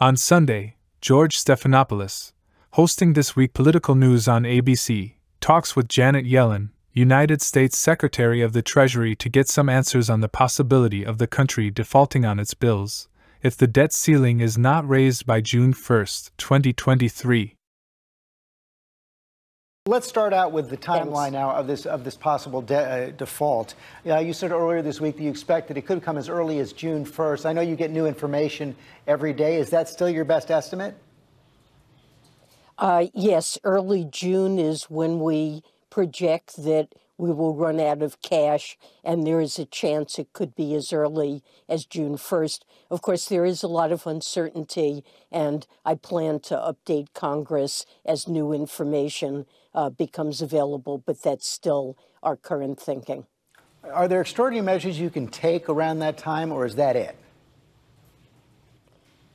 On Sunday, George Stephanopoulos, hosting This Week Political News on ABC, talks with Janet Yellen, United States Secretary of the Treasury, to get some answers on the possibility of the country defaulting on its bills if the debt ceiling is not raised by June 1, 2023. Let's start out with the timeline now of this of this possible de- uh, default. Uh, you said earlier this week that you expect that it could come as early as June 1st. I know you get new information every day. Is that still your best estimate? Uh, yes, early June is when we project that we will run out of cash, and there is a chance it could be as early as June 1st. Of course, there is a lot of uncertainty, and I plan to update Congress as new information uh, becomes available, but that's still our current thinking. Are there extraordinary measures you can take around that time, or is that it?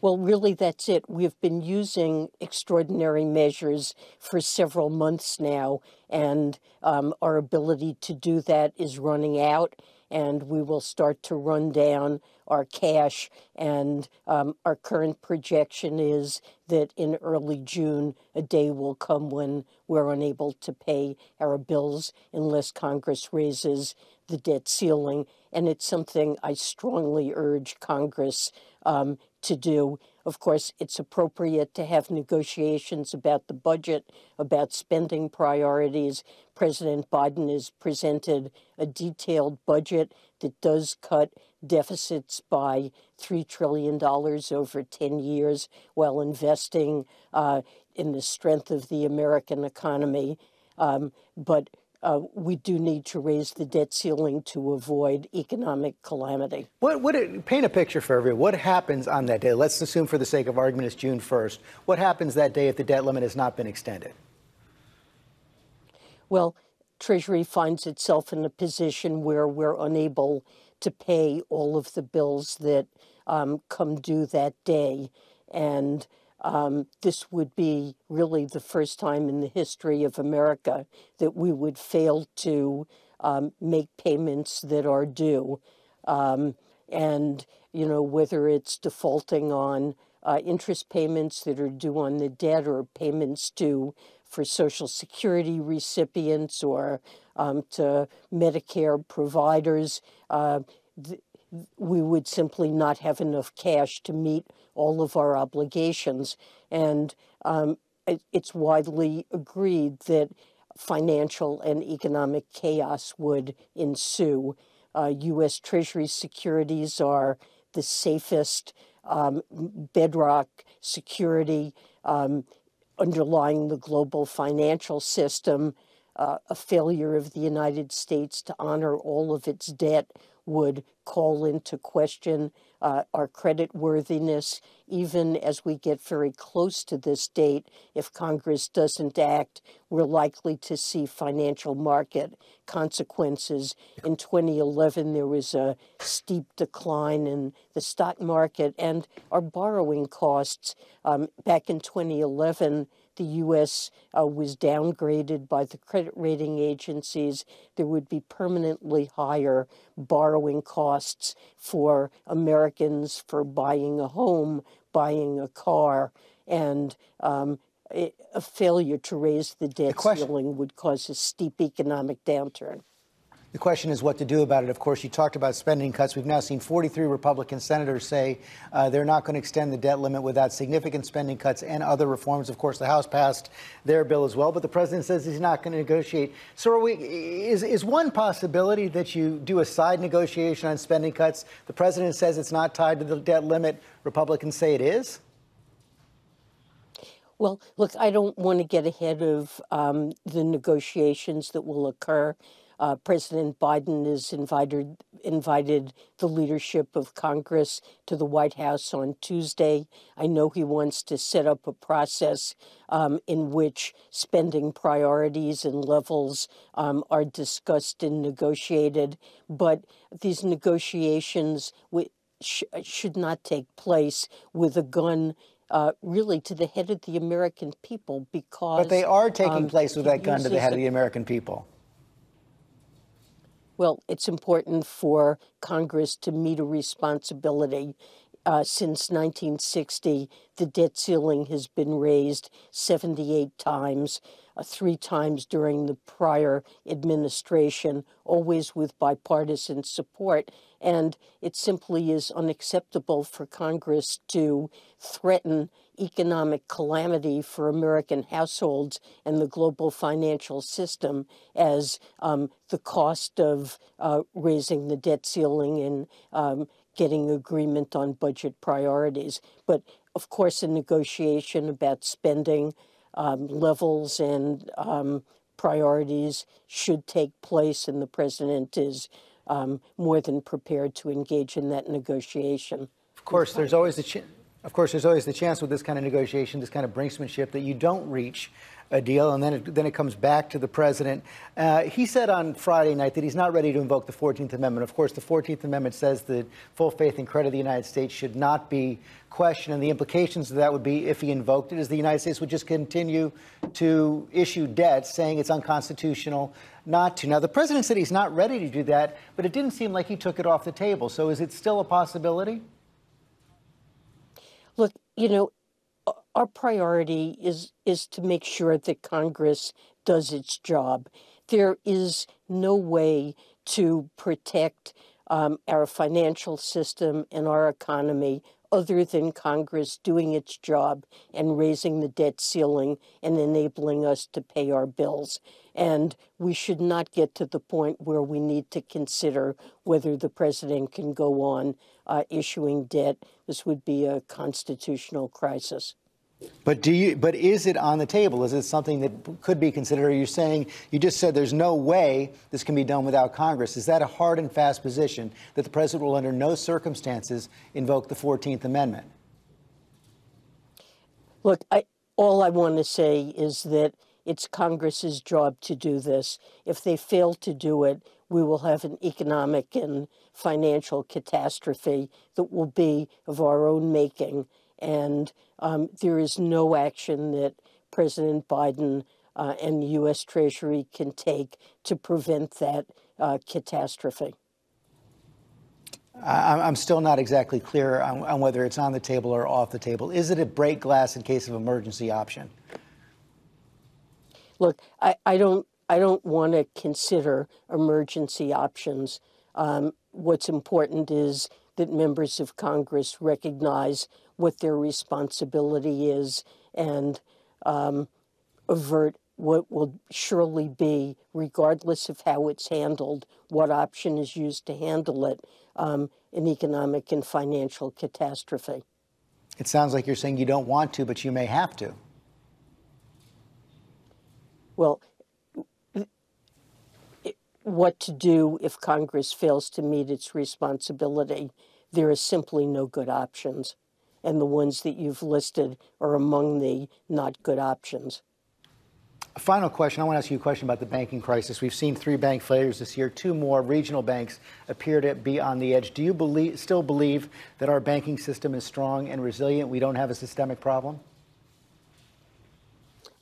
Well, really, that's it. We've been using extraordinary measures for several months now, and um, our ability to do that is running out, and we will start to run down our cash. And um, our current projection is that in early June, a day will come when we're unable to pay our bills unless Congress raises the debt ceiling. And it's something I strongly urge Congress um, to do. Of course, it's appropriate to have negotiations about the budget, about spending priorities. President Biden has presented a detailed budget that does cut deficits by $3 trillion over 10 years while investing uh, in the strength of the American economy. Um, but uh, we do need to raise the debt ceiling to avoid economic calamity. What, what paint a picture for everyone. What happens on that day? Let's assume, for the sake of argument, it's June 1st. What happens that day if the debt limit has not been extended? Well, Treasury finds itself in a position where we're unable to pay all of the bills that um, come due that day, and um, this would be really the first time in the history of America that we would fail to um, make payments that are due. Um, and, you know, whether it's defaulting on uh, interest payments that are due on the debt or payments due for Social Security recipients or um, to Medicare providers, uh, we would simply not have enough cash to meet all of our obligations. And um, it, it's widely agreed that financial and economic chaos would ensue. Uh, U.S. Treasury securities are the safest um, bedrock security um, underlying the global financial system. Uh, a failure of the United States to honor all of its debt would call into question uh, our credit worthiness, even as we get very close to this date. If Congress doesn't act, we're likely to see financial market consequences. In 2011, there was a steep decline in the stock market and our borrowing costs. Um, back in 2011, the U.S. Uh, was downgraded by the credit rating agencies, there would be permanently higher borrowing costs for Americans for buying a home, buying a car, and um, a failure to raise the debt the ceiling would cause a steep economic downturn. The question is what to do about it. Of course, you talked about spending cuts. We've now seen 43 Republican senators say uh, they're not going to extend the debt limit without significant spending cuts and other reforms. Of course, the House passed their bill as well, but the president says he's not going to negotiate. So, we, is, is one possibility that you do a side negotiation on spending cuts? The president says it's not tied to the debt limit. Republicans say it is. Well, look, I don't want to get ahead of um, the negotiations that will occur. Uh, President Biden has invited invited the leadership of Congress to the White House on Tuesday. I know he wants to set up a process um, in which spending priorities and levels um, are discussed and negotiated, but these negotiations sh- should not take place with a gun uh, really to the head of the American people because. But they are taking um, place with that gun to the head of the American people. Well, it's important for Congress to meet a responsibility. uh, since 1960, the debt ceiling has been raised 78 times, uh, three times during the prior administration, always with bipartisan support. And it simply is unacceptable for Congress to threaten economic calamity for American households and the global financial system as um, the cost of uh, raising the debt ceiling and um, getting agreement on budget priorities. But of course, a negotiation about spending um, levels and um, priorities should take place, and the president is um, more than prepared to engage in that negotiation. Of course, there's always a ch- of course there's always the chance with this kind of negotiation, this kind of brinksmanship, that you don't reach a deal, and then it, then it comes back to the president. Uh, he said on Friday night that he's not ready to invoke the 14th Amendment. Of course, the 14th Amendment says that full faith and credit of the United States should not be questioned, and the implications of that would be if he invoked it, is the United States would just continue to issue debt, saying it's unconstitutional not to. Now, the president said he's not ready to do that, but it didn't seem like he took it off the table. So, is it still a possibility? You know, our priority is is to make sure that Congress does its job. There is no way to protect um, our financial system and our economy other than Congress doing its job and raising the debt ceiling and enabling us to pay our bills. And we should not get to the point where we need to consider whether the president can go on uh, issuing debt. This would be a constitutional crisis. But do you? But is it on the table? Is it something that could be considered? Are you saying you just said there's no way this can be done without Congress? Is that a hard and fast position that the president will, under no circumstances, invoke the Fourteenth Amendment? Look, I, all I want to say is that it's Congress's job to do this. If they fail to do it, we will have an economic and financial catastrophe that will be of our own making and um, there is no action that President Biden uh, and the U.S. Treasury can take to prevent that uh, catastrophe. I'm still not exactly clear on, on, whether it's on the table or off the table. Is it a break glass in case of emergency option? Look, I, I don't. I don't want to consider emergency options. Um, what's important is that members of Congress recognize what their responsibility is and um, avert what will surely be, regardless of how it's handled, what option is used to handle it, um, an economic and financial catastrophe. It sounds like you're saying you don't want to, but you may have to. Well, what to do if Congress fails to meet its responsibility, there is simply no good options and the ones that you've listed are among the not good options. A final question. I want to ask you a question about the banking crisis. We've seen three bank failures this year. Two more regional banks appear to be on the edge. Do you believe, still believe that our banking system is strong and resilient? We don't have a systemic problem?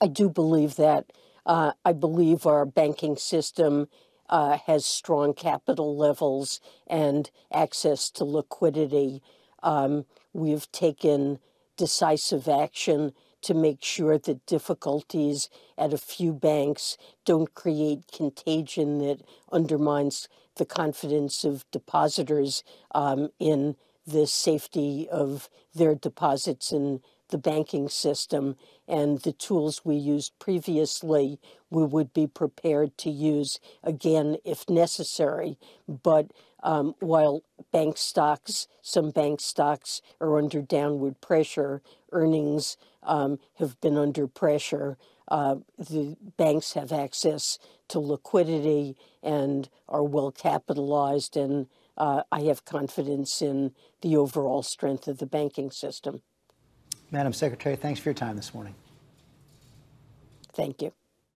I do believe that. Uh, I believe our banking system uh, has strong capital levels and access to liquidity. Um, we've taken decisive action to make sure that difficulties at a few banks don't create contagion that undermines the confidence of depositors um, in the safety of their deposits in the banking system and the tools we used previously, we would be prepared to use again if necessary. But um, while bank stocks, some bank stocks are under downward pressure, earnings um, have been under pressure. Uh, the banks have access to liquidity and are well capitalized, and uh, I have confidence in the overall strength of the banking system. Madam Secretary, thanks for your time this morning. Thank you.